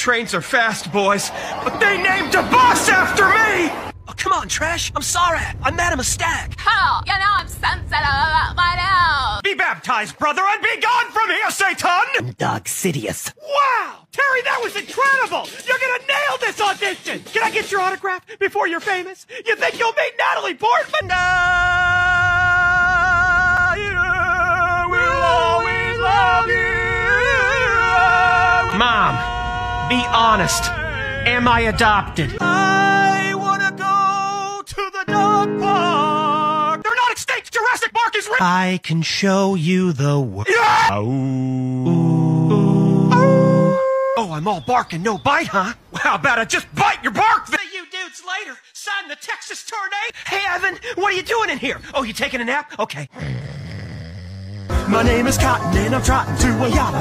trains are fast, boys, but they named a bus after me! Oh, come on, Trash. I'm sorry. I made a mistake. Hell, you know I'm sensitive about my nose. Be baptized, brother, and be gone from here, Satan! Dog Sidious. Wow! Terry, that was incredible! You're gonna nail this audition! Can I get your autograph before you're famous? You think you'll meet Natalie Portman? I be honest. Am I adopted? I wanna go to the dog park! They're not extinct! Jurassic Park is real! I can show you the world. Oh, I'm all bark and no bite, huh? Well, how about I just bite your bark? See you dudes later. Sign the Texas tornado. Hey, Evan, what are you doing in here? Oh, you taking a nap? Okay. My name is Cotton and I'm trotting to a yacht.